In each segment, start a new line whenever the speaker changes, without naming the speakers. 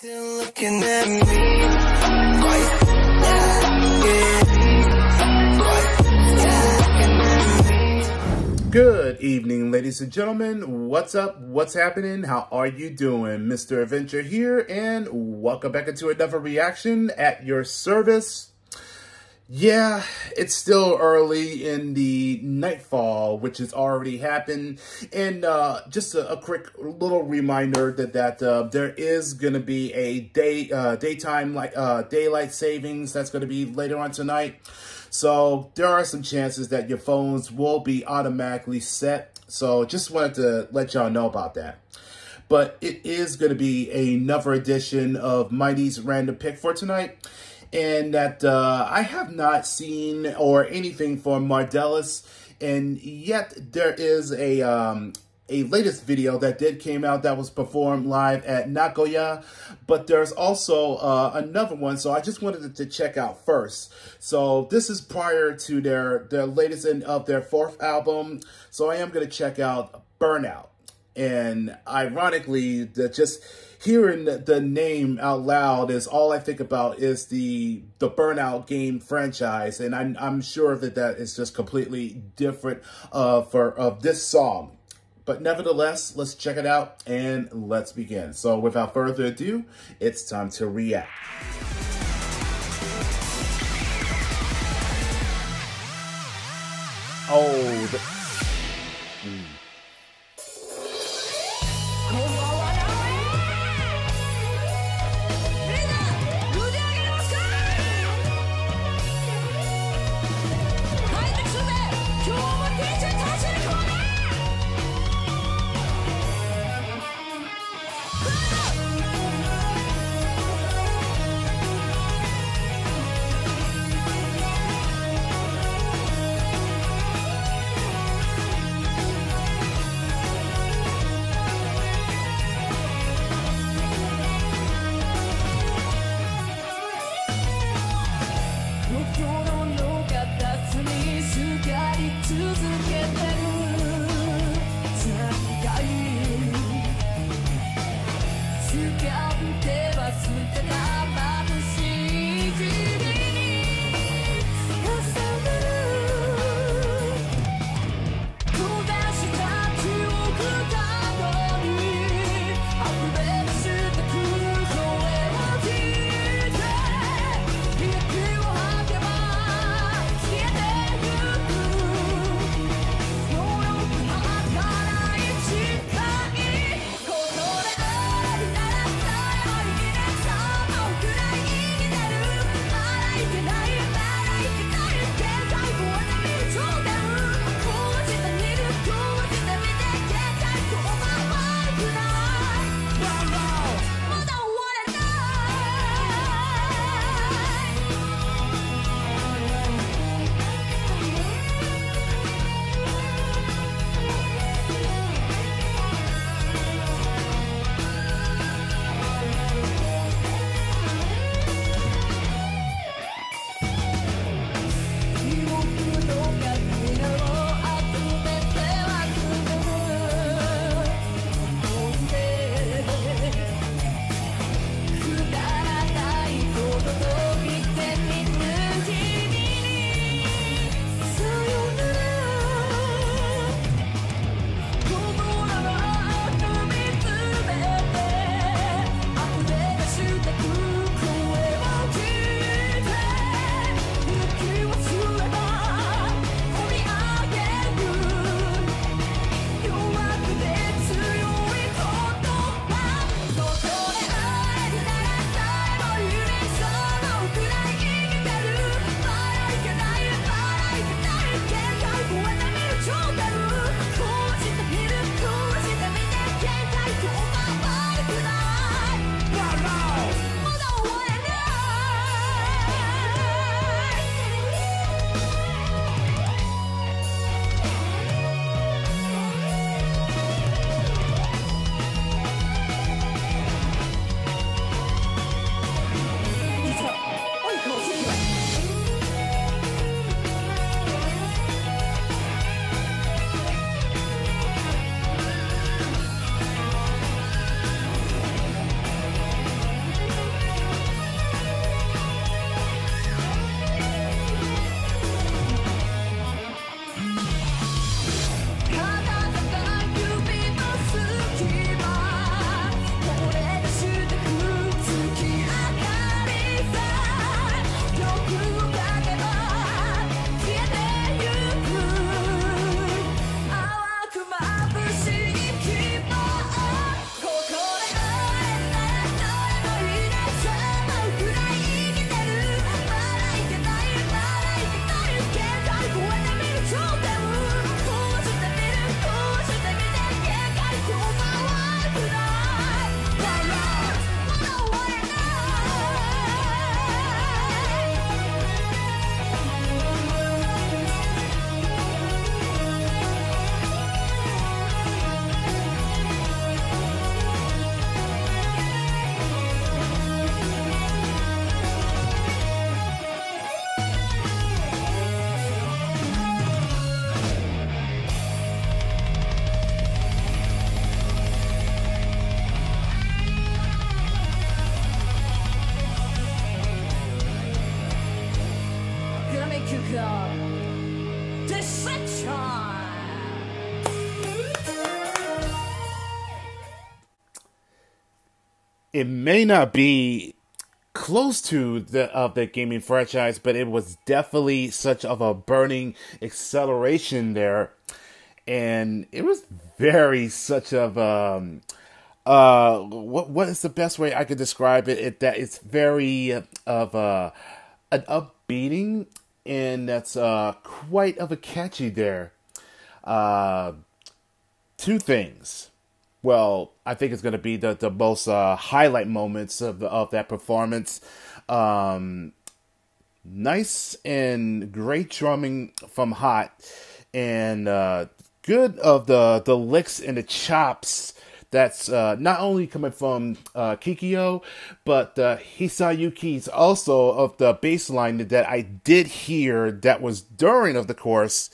Still looking at me.
Good evening, ladies and gentlemen. What's up? What's happening? How are you doing? Mighty Avenger here, and welcome back into another reaction at your service. Yeah, it's still early in the nightfall, which has already happened. And uh, just a, a, quick little reminder that that uh, there is going to be a day uh, daytime like uh, daylight savings that's going to be later on tonight. So there are some chances that your phones will be automatically set. So just wanted to let y'all know about that. But it is going to be another edition of Mighty's Random Pick for tonight and that uh, I have not seen or anything from Mardelas, and yet there is a um, a latest video that did came out that was performed live at Nagoya, but there's also uh, another one, so I just wanted to check out first. So this is prior to their, their latest end of their fourth album, so I am going to check out Burnout. And ironically, that just hearing the name out loud is all I think about is the the Burnout game franchise, and I'm I'm sure that that is just completely different uh, for of this song. But nevertheless, let's check it out and let's begin. So without further ado, it's time to react. Oh, it may not be close to the of the gaming franchise, but it was definitely such of a burning acceleration there, and it was very such of um uh what what is the best way I could describe it? it that it's very of uh an upbeating and that's uh quite of a catchy there. Uh two things well, I think it's going to be the the most uh, highlight moments of the, of that performance. Um, nice and great drumming from Hot, and uh, good of the the licks and the chops. That's uh, not only coming from uh, Kikyo, but uh, Hisayuki's also of the bass line that I did hear that was during of the course,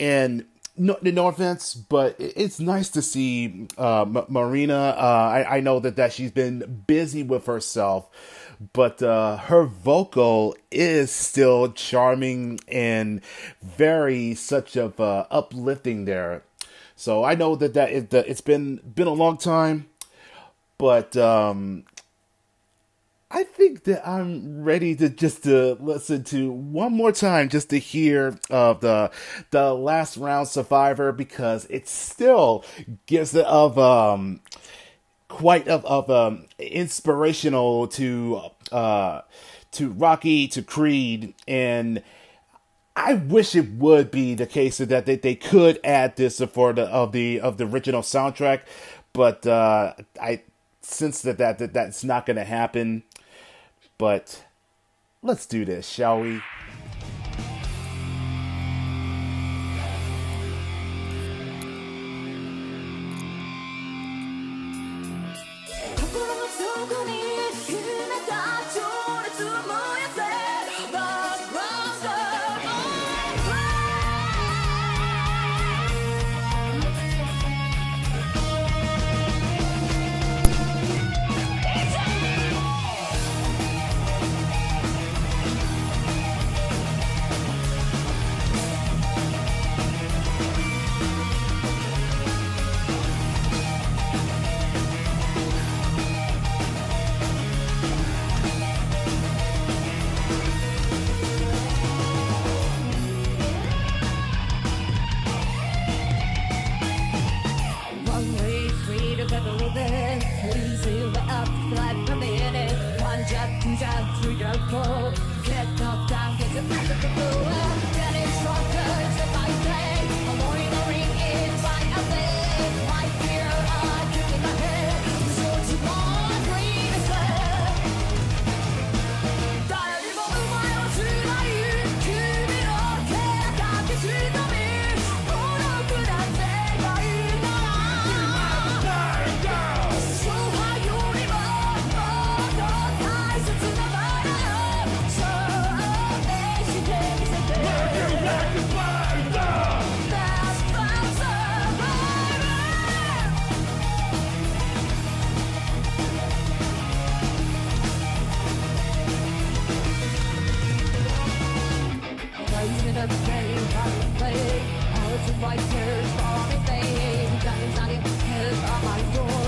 and no, no offense, but it's nice to see uh, M- Marina. Uh, I, I know that, that she's been busy with herself, but uh, her vocal is still charming and very such of uh, uplifting there. So I know that that it, it's been been a long time, but um, I think that I'm ready to just to listen to one more time just to hear of the the last round survivor because it still gives it of um quite of of um inspirational to uh to Rocky to Creed and I wish it would be the case that they, they could add this for the of the of the original soundtrack, but uh, I since that, that that that's not going to happen. But let's do this, shall we? Fighters, all I'm in vain. Diamonds, I need pills on my door.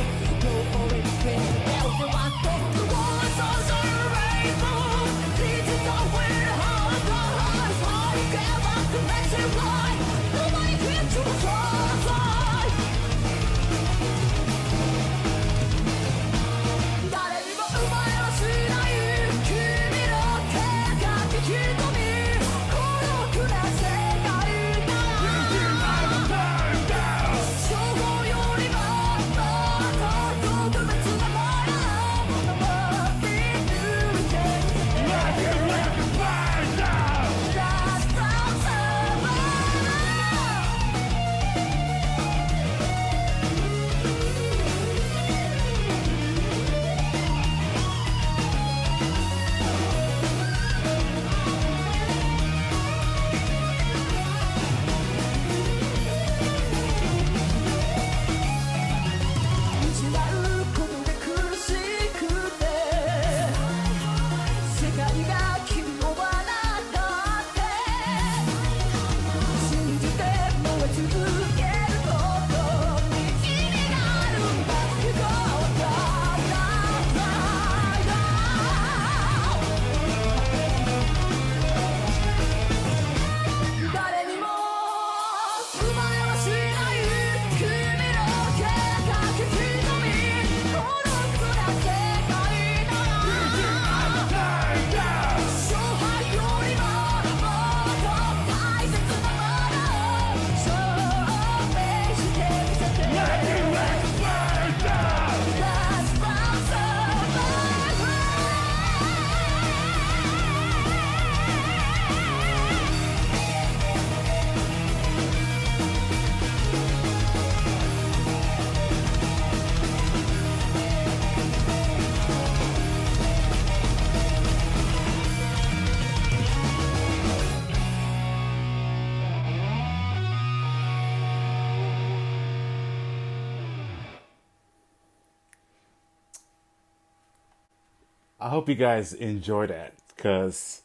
Hope you guys enjoy that because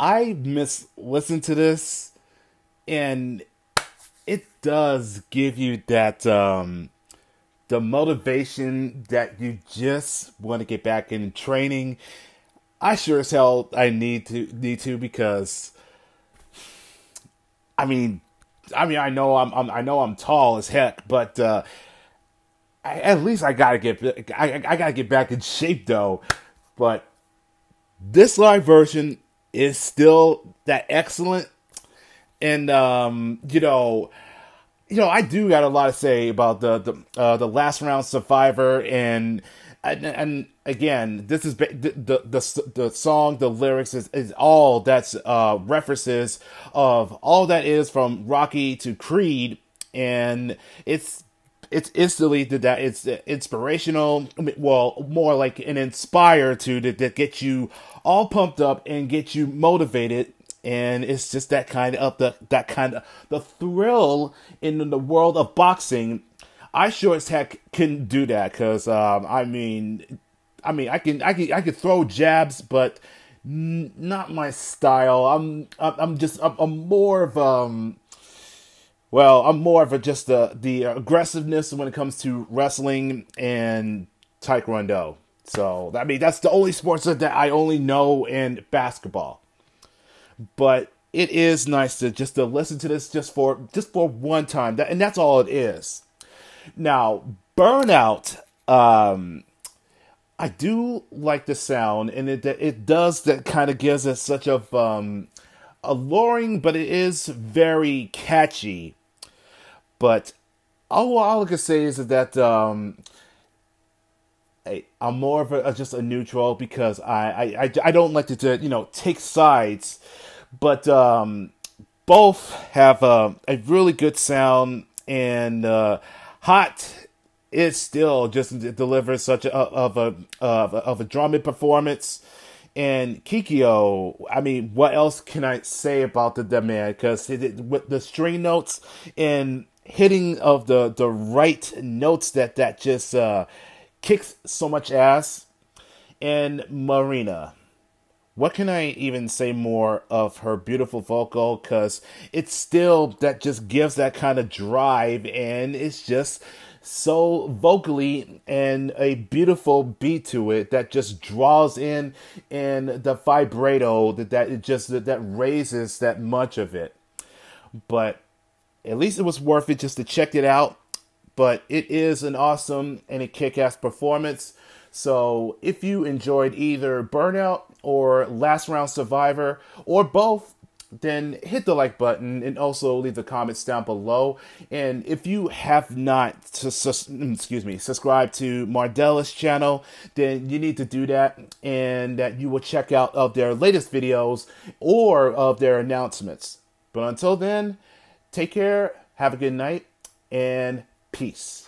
I miss listen to this and it does give you that um the motivation that you just want to get back in training. I sure as hell I need to need to because I mean I mean I know I'm, I'm I know I'm tall as heck, but uh I, at least I gotta get I, I gotta get back in shape though. But this live version is still that excellent, and um, you know, you know, I do got a lot to say about the the uh, the last round survivor and. And, and again, this is the, the the the song, the lyrics is, is all that's uh, references of all that is from Rocky to Creed, and it's it's instantly that it's inspirational. Well, more like an inspire to that, that get you all pumped up and get you motivated. And it's just that kind of the that kind of the thrill in the world of boxing. I sure as heck can do that because um, I mean, I mean, I can I can I can throw jabs, but not my style. I'm I'm just I'm, I'm more of um well, I'm more of a just the the aggressiveness when it comes to wrestling and taekwondo. So I mean that's the only sports that I only know in basketball. But it is nice to just to listen to this just for just for one time, that, and that's all it is. Now, burnout. Um, I do like the sound, and it it does that kind of gives it such a um, alluring, but it is very catchy. But all, all I can say is that um, I, am more of a, just a neutral because I, I, I don't like to, to you know take sides, but um, both have a, a really good sound and uh, hot. It still just delivers such a of a of a, of a performance. And Kikyo, I mean, what else can I say about the, the man? Because with the string notes and hitting of the the right notes that that just uh, kicks so much ass. And Marina, what can I even say more of her beautiful vocal? Because it's still that just gives that kind of drive, and it's just so vocally and a beautiful beat to it that just draws in and the vibrato that that it just that, that raises that much of it but at least it was worth it just to check it out. But it is an awesome and a kick ass performance. So if you enjoyed either Burnout or Last Round Survivor or both, then hit the like button and also leave the comments down below. And if you have not, mm, excuse me, subscribe to Mardelas channel, then you need to do that, and that you will check out of their latest videos or of their announcements. But until then, Take care, have a good night, and peace.